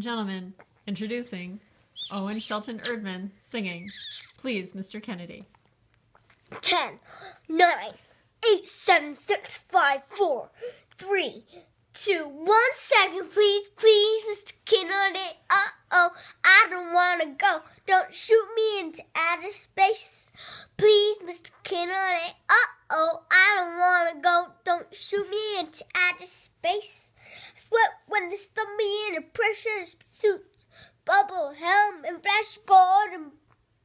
gentlemen, introducing Owen Shelton Erdman singing Please, Mr. Kennedy. 10, 9, 8, 7, 6, 5, 4, 3, 2, 1 second, please, please, Mr. Kennedy. Uh oh, I don't want to go. Don't shoot me into outer space. Please, Mr. Kennedy. Uh oh, I don't want to go. Don't shoot me into outer space. They stuff me in a pressure suit, bubble helm, and flash and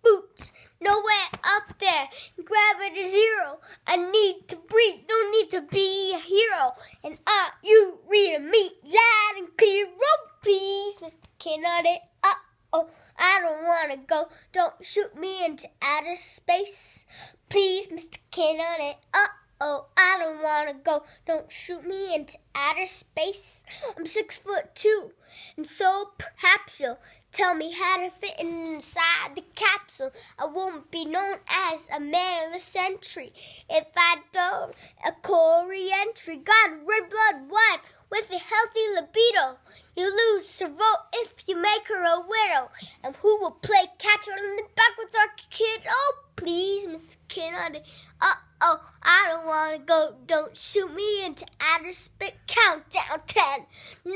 boots. Nowhere up there. Gravity zero. I need to breathe. Don't need to be a hero. And are you reading me loud and clear? Oh, please, Mr. Kennedy. Uh oh, I don't want to go. Don't shoot me into outer space. Please, Mr. Kennedy. Uh oh, I to go. Don't shoot me into outer space. I'm six foot two, and so perhaps you'll tell me how to fit inside the capsule. I won't be known as a man of the century if I don't a core entry. God, red blood wife with a healthy libido. You lose vote if you make her a widow. And who will play catch in the back with our kid? Oh, please, Mr. Kennedy. Uh oh, I don't want to go. Don't shoot me into outer space. Countdown 10, 9,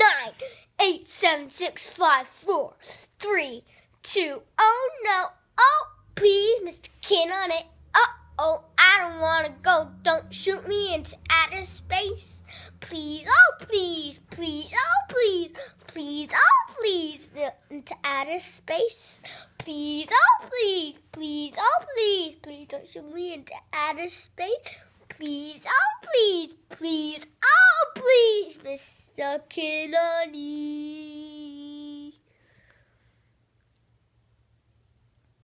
8, 7, 6, 5, 4, 3, 2. Oh no. Oh, please, Mr. Kennedy. Uh oh, I don't want to go. Don't shoot me into outer space. Please, oh, please, please, oh, please, please, oh, please, into outer space. Please, oh, please, please, oh, please, please don't shoot me into outer space. Please, oh, please, please, oh, please, Mr. Kennedy.